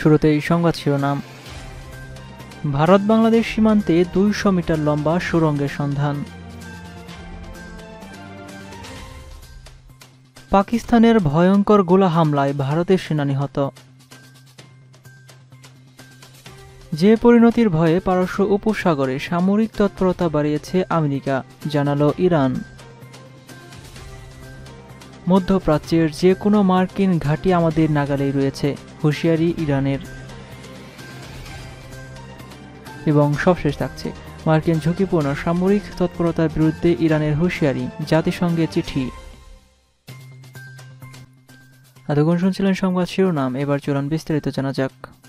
শুরুতেই সংবাদ শিরোনাম। ভারত বাংলাদেশ সীমান্তে দুইশো মিটার লম্বা সুরঙ্গের সন্ধান। পাকিস্তানের ভয়ঙ্কর গোলা হামলায় ভারতের সেনা নিহত যে পরিণতির ভয়ে পারস্য উপসাগরে সামরিক তৎপরতা বাড়িয়েছে আমেরিকা, জানালো ইরান। মধ্যপ্রাচ্যের যে কোনো মার্কিন ঘাঁটি আমাদের নাগালেই রয়েছে, হুঁশিয়ারি ইরানের। এবং সবশেষ থাকছে, মার্কিন ঝুঁকিপূর্ণ সামরিক তৎপরতার বিরুদ্ধে ইরানের হুঁশিয়ারি জাতিসংঘে চিঠি। এতক্ষণ শুনছিলেন সংবাদ শিরোনাম, এবার চলুন বিস্তারিত জানা যাক।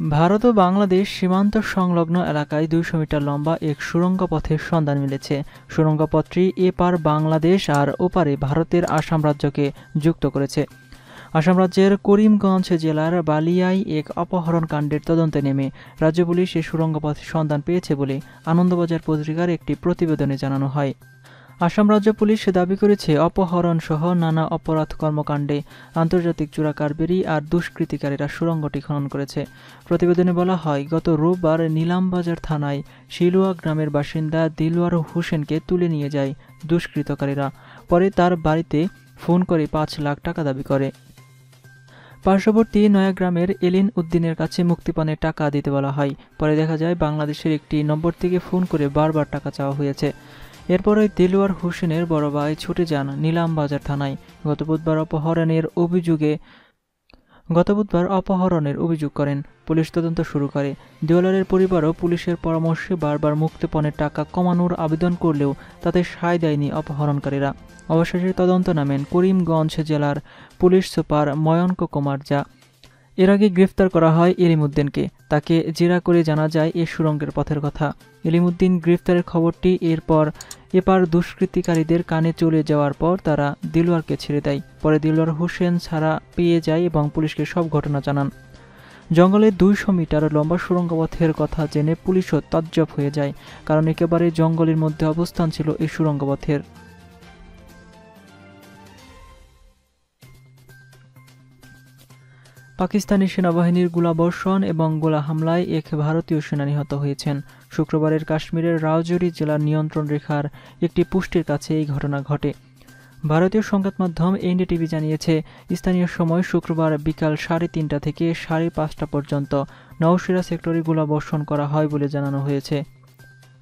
ভারত ও বাংলাদেশ সীমান্ত সংলগ্ন এলাকায় দুইশো মিটার লম্বা এক সুড়ঙ্গ পথের সন্ধান মিলেছে। সুড়ঙ্গ পথটি এপার বাংলাদেশ আর ওপারে ভারতের আসাম রাজ্যকে যুক্ত করেছে। আসাম রাজ্যের করিমগঞ্জ জেলার বালিয়ায় এক অপহরণ কাণ্ডের তদন্তে নেমে রাজ্য পুলিশ সুড়ঙ্গ পথের সন্ধান পেয়েছে বলে আনন্দবাজার পত্রিকার একটি প্রতিবেদনে জানানো হয়। আসাম রাজ্য পুলিশ দাবি করেছে অপহরণ সহ নানা অপরাধ কর্মকাণ্ডে আন্তর্জাতিক চোরা কারবেরি আর দুষ্কৃতিকারীরা সুড়ঙ্গটি খনন করেছে। প্রতিবেদনে বলা হয়, গত রোববার নিলামবাজার থানায় শিলুয়া গ্রামের বাসিন্দা দিলওয়ার হোসেনকে তুলে নিয়ে যায় দুষ্কৃতকারীরা। পরে তার বাড়িতে ফোন করে পাঁচ লাখ টাকা দাবি করে। পার্শ্ববর্তী নয়াগ্রামের এলিন উদ্দিনের কাছে মুক্তিপণের টাকা দিতে বলা হয়। পরে দেখা যায়, বাংলাদেশের একটি নম্বর থেকে ফোন করে বারবার টাকা চাওয়া হয়েছে। এরপরে দিলওয়ার হোসেনের বড় ভাই ছুটে যান নিলামবাজার থানায়। গত বুধবার অপহরণের অভিযোগে গত বুধবার অপহরণের অভিযোগ করেন। পুলিশ তদন্ত শুরু করে। দেওয়ালারের পরিবারও পুলিশের পরামর্শে বারবার মুক্তিপণের টাকা কমানোর আবেদন করলেও তাতে সায় দেয়নি অপহরণকারীরা। অবশেষে তদন্ত নামেন করিমগঞ্জ জেলার পুলিশ সুপার ময়ঙ্ক কুমার যা এর আগে গ্রেফতার করা হয় এলিমুদ্দিনকে। তাকে জেরা করে জানা যায় এ সুরঙ্গের পথের কথা। এলিমুদ্দিন গ্রেফতারের খবরটি এরপর এপার দুষ্কৃতিকারীদের কানে চলে যাওয়ার পর তারা দিলওয়ারকে ছেড়ে দেয়। পরে দিলওয়ার হোসেন ছাড়া পেয়ে যায় এবং পুলিশকে সব ঘটনা জানান। জঙ্গলে দুইশো মিটার লম্বা সুরঙ্গ পথের কথা জেনে পুলিশও তজ্জব হয়ে যায়, কারণ একেবারে জঙ্গলের মধ্যে অবস্থান ছিল এই সুরঙ্গ পথের পাকিস্তানি সেনাবাহিনীর গোলাবর্ষণ এবং গোলা হামলায় এক ভারতীয় সেনা নিহত হয়েছেন। শুক্রবারের কাশ্মীরের রাওজৌরি জেলার নিয়ন্ত্রণ রেখার একটি পুষ্টির কাছে এই ঘটনা ঘটে। ভারতীয় সংবাদ মাধ্যম এনডিটিভি জানিয়েছে, স্থানীয় সময় শুক্রবার বিকাল সাড়ে তিনটা থেকে সাড়ে পাঁচটা পর্যন্ত নওশিরা সেক্টরে গোলাবর্ষণ করা হয় বলে জানানো হয়েছে।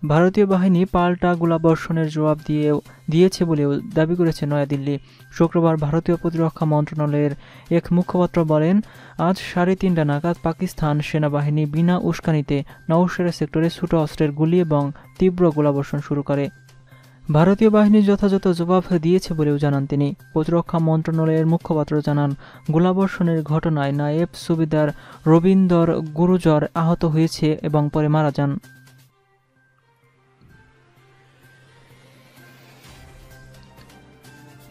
ভারতীয় বাহিনী পাল্টা গোলাবর্ষণের জবাব দিয়েও দিয়েছে বলেও দাবি করেছে নয়াদিল্লি। শুক্রবার ভারতীয় প্রতিরক্ষা মন্ত্রণালয়ের এক মুখপাত্র বলেন, আজ সাড়ে তিনটা নাগাদ পাকিস্তান সেনাবাহিনী বিনা উস্কানিতে নওশেরা সেক্টরে ছোট অস্ত্রের গুলি এবং তীব্র গোলাবর্ষণ শুরু করে। ভারতীয় বাহিনী যথাযথ জবাব দিয়েছে বলেও জানান তিনি। প্রতিরক্ষা মন্ত্রণালয়ের মুখপাত্র জানান, গোলাবর্ষণের ঘটনায় নায়েব সুবিদার রবীন্দর গুরুজর আহত হয়েছে এবং পরে মারা যান।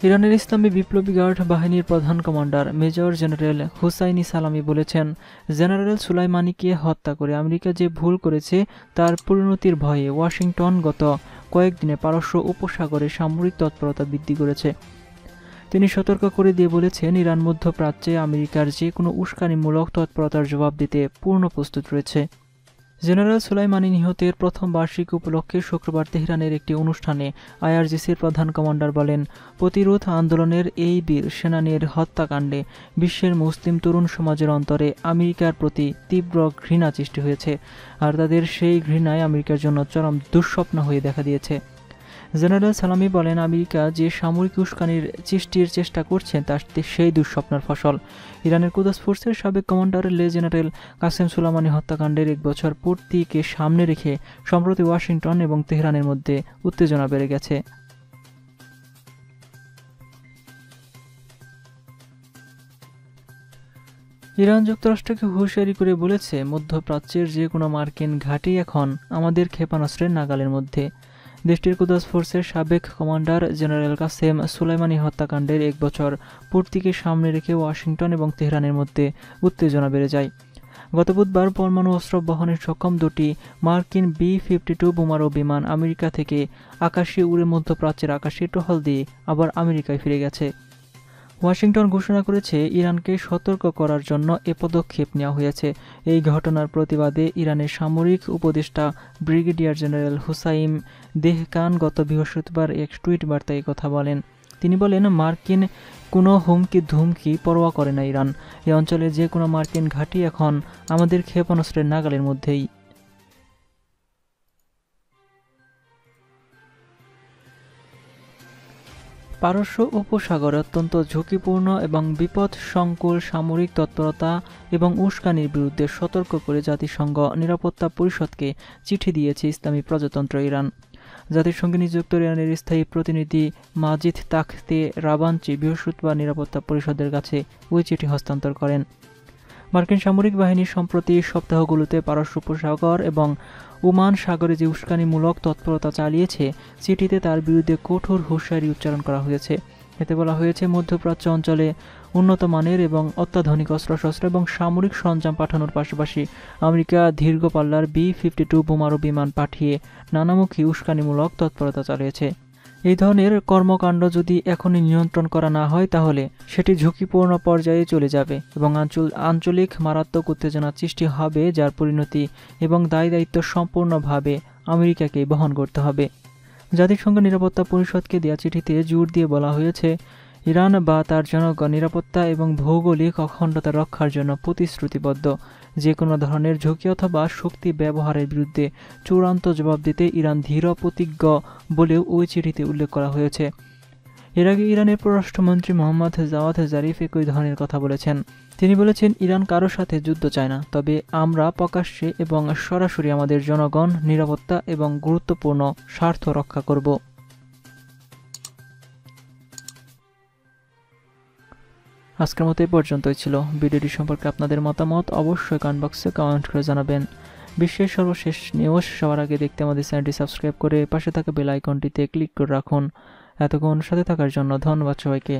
ইরানের ইসলামী বিপ্লবী গার্ড বাহিনীর প্রধান কমান্ডার মেজর জেনারেল হুসাইনি সালামি বলেছেন, জেনারেল সুলাইমানিকে হত্যা করে আমেরিকা যে ভুল করেছে তার পরিণতির ভয়ে ওয়াশিংটন গত কয়েকদিনে পারস্য উপসাগরে সামরিক তৎপরতা বৃদ্ধি করেছে। তিনি সতর্ক করে দিয়ে বলেছেন, ইরান মধ্যপ্রাচ্যে আমেরিকার যে কোনো উস্কানিমূলক তৎপরতার জবাব দিতে পূর্ণ প্রস্তুত রয়েছে। জেনারেল সুলাইমানি নিহতের প্রথম বার্ষিক উপলক্ষে শুক্রবার তেহরানের একটি অনুষ্ঠানে আইআরজিসির প্রধান কমান্ডার বলেন, প্রতিরোধ আন্দোলনের এই বীর সেনানীর হত্যাকাণ্ডে বিশ্বের মুসলিম তরুণ সমাজের অন্তরে আমেরিকার প্রতি তীব্র ঘৃণা সৃষ্টি হয়েছে, আর তাদের সেই ঘৃণায় আমেরিকার জন্য চরম দুঃস্বপ্ন হয়ে দেখা দিয়েছে। জেনারেল সালামি বলেন আমেরিকা যে সামরিক উস্কানির সৃষ্টির চেষ্টা করছে তা সেই দুঃস্বপ্নের ফসল। ইরানের কুদাস ফোর্সের সাবেক কমান্ডার লে জেনারেল কাসেম সুলামানি হত্যাকাণ্ডের এক বছর পূর্তিকে সামনে রেখে সম্প্রতি ওয়াশিংটন এবং তেহরানের মধ্যে উত্তেজনা বেড়ে গেছে। ইরান যুক্তরাষ্ট্রকে হুঁশিয়ারি করে বলেছে, মধ্যপ্রাচ্যের যে কোনো মার্কিন ঘাঁটি এখন আমাদের ক্ষেপণাস্ত্রের নাগালের মধ্যে। দেশটির কুদাস ফোর্সের সাবেক কমান্ডার জেনারেল কাসেম সুলাইমানি হত্যাকাণ্ডের এক বছর পূর্তিকে সামনে রেখে ওয়াশিংটন এবং তেহরানের মধ্যে উত্তেজনা বেড়ে যায়। গত বুধবার পরমাণু অস্ত্র বহনের সক্ষম দুটি মার্কিন বি ফিফটি টু বোমারো বিমান আমেরিকা থেকে আকাশে উড়ে মধ্যপ্রাচ্যের আকাশে টহল দিয়ে আবার আমেরিকায় ফিরে গেছে। ওয়াশিংটন ঘোষণা করেছে, ইরানকে সতর্ক করার জন্য এ পদক্ষেপ নেওয়া হয়েছে। এই ঘটনার প্রতিবাদে ইরানের সামরিক উপদেষ্টা ব্রিগেডিয়ার জেনারেল হুসাইম দেহকান গত বৃহস্পতিবার এক টুইট বার্তায় কথা বলেন। তিনি বলেন, মার্কিন কোনো হুমকি ধুমকি পরোয়া করে না ইরান। এই অঞ্চলে যে কোনো মার্কিন ঘাঁটি এখন আমাদের ক্ষেপণাস্ত্রের নাগালের মধ্যেই। পারস্য উপসাগরে অত্যন্ত ঝুঁকিপূর্ণ এবং বিপদ সংকুল সামরিক তৎপরতা এবং উস্কানির বিরুদ্ধে সতর্ক করে জাতিসংঘ নিরাপত্তা পরিষদকে চিঠি দিয়েছে ইসলামী প্রজাতন্ত্র ইরান। জাতিসংঘে নিযুক্ত ইরানের স্থায়ী প্রতিনিধি মাজিদ তাখতে রাবাঞ্চি বৃহস্পতিবার নিরাপত্তা পরিষদের কাছে ওই চিঠি হস্তান্তর করেন। মার্কিন সামরিক বাহিনী সম্প্রতি সপ্তাহগুলোতে পারস্য উপসাগর এবং ওমান সাগরে যে উস্কানিমূলক তৎপরতা চালিয়েছে চিঠিতে তার বিরুদ্ধে কঠোর হুঁশিয়ারি উচ্চারণ করা হয়েছে। এতে বলা হয়েছে, মধ্যপ্রাচ্য অঞ্চলে উন্নত মানের এবং অত্যাধুনিক অস্ত্রশস্ত্র এবং সামরিক সরঞ্জাম পাঠানোর পাশাপাশি আমেরিকা দীর্ঘ পাল্লার বি ফিফটি টু বোমারু বিমান পাঠিয়ে নানামুখী উস্কানিমূলক তৎপরতা চালিয়েছে। এই ধরনের কর্মকাণ্ড যদি এখনই নিয়ন্ত্রণ করা না হয় তাহলে সেটি ঝুঁকিপূর্ণ পর্যায়ে চলে যাবে এবং আঞ্চল, আঞ্চলিক মারাত্মক উত্তেজনার সৃষ্টি হবে যার পরিণতি এবং দায় দায়িত্ব সম্পূর্ণভাবে আমেরিকাকে বহন করতে হবে। জাতিসংঘ নিরাপত্তা পরিষদকে দেওয়া চিঠিতে জোর দিয়ে বলা হয়েছে ইরান বা তার জনগণ নিরাপত্তা এবং ভৌগোলিক অখণ্ডতা রক্ষার জন্য প্রতিশ্রুতিবদ্ধ। যে কোনো ধরনের ঝুঁকি অথবা শক্তি ব্যবহারের বিরুদ্ধে চূড়ান্ত জবাব দিতে ইরান ধীর প্রতিজ্ঞ বলেও ওই চিঠিতে উল্লেখ করা হয়েছে। এর আগে ইরানের পররাষ্ট্রমন্ত্রী মোহাম্মদ জাওয়াদ জারিফ একই ধরনের কথা বলেছেন। তিনি বলেছেন, ইরান কারও সাথে যুদ্ধ চায় না, তবে আমরা প্রকাশ্যে এবং সরাসরি আমাদের জনগণ, নিরাপত্তা এবং গুরুত্বপূর্ণ স্বার্থ রক্ষা করব। আজকের মতো এই পর্যন্তই ছিল। ভিডিওটি সম্পর্কে আপনাদের মতামত অবশ্যই কমেন্ট বক্সে কমেন্ট করে জানাবেন। বিশ্বের সর্বশেষ নিউজ সবার আগে দেখতে আমাদের চ্যানেলটি সাবস্ক্রাইব করে পাশে থাকা বেল আইকনটিতে ক্লিক করে রাখুন। এতক্ষণ সাথে থাকার জন্য ধন্যবাদ সবাইকে।